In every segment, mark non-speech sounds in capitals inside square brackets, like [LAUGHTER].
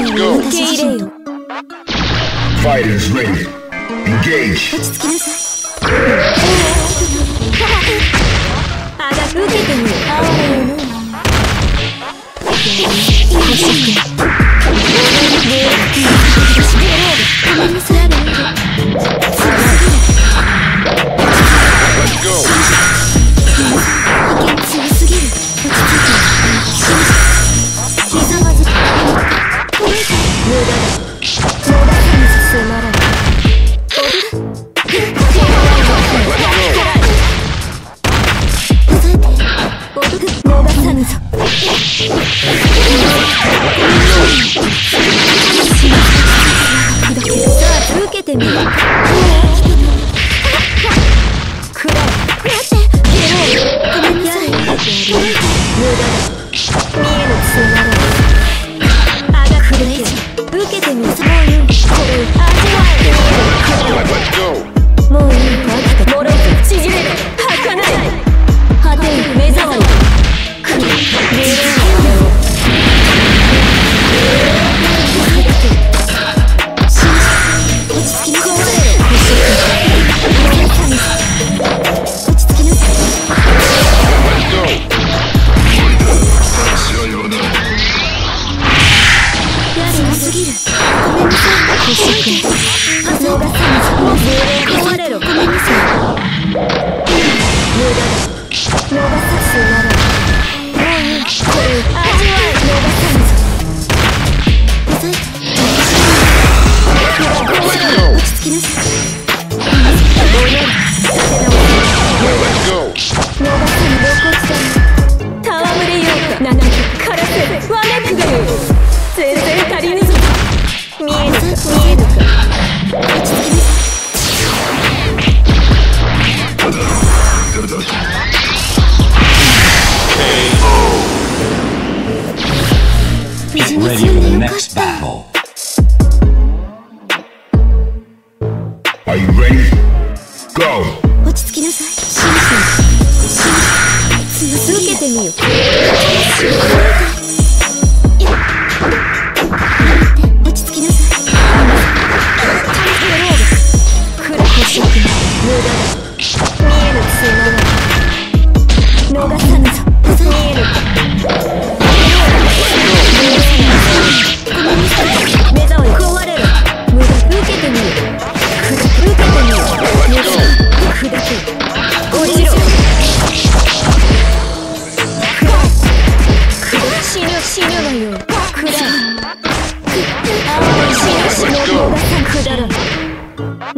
Let's go. Fighters ready. Engage. [LAUGHS] 先生借りぬぞ見えぬ見えぬか落ち着きま See you なさい。しましましま。けてみよ。Thank you.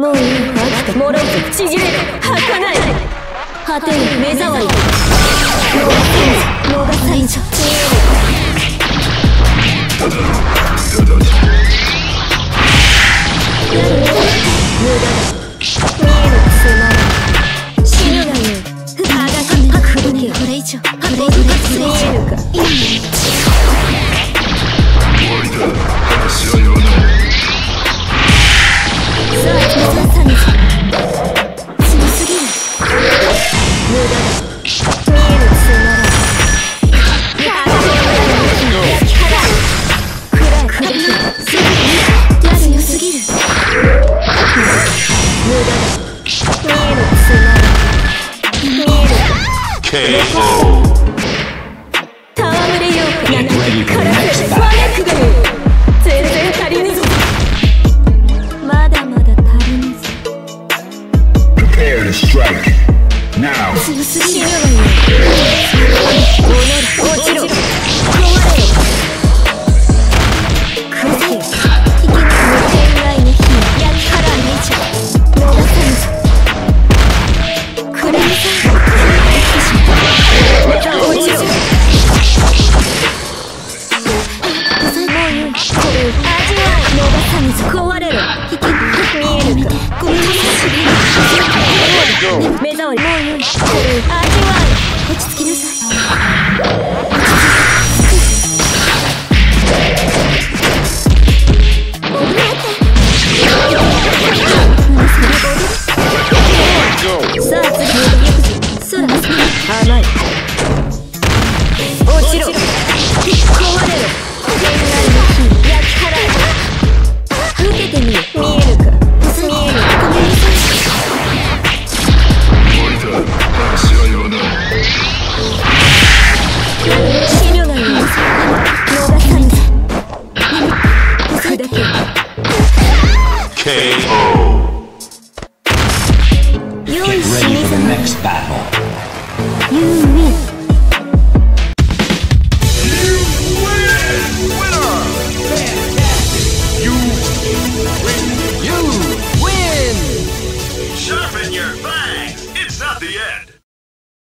もういい飽きたもろく縮れるない果てに目障り逃さない逃さない Oh. Claro. KO. Get ready for the next battle. You win.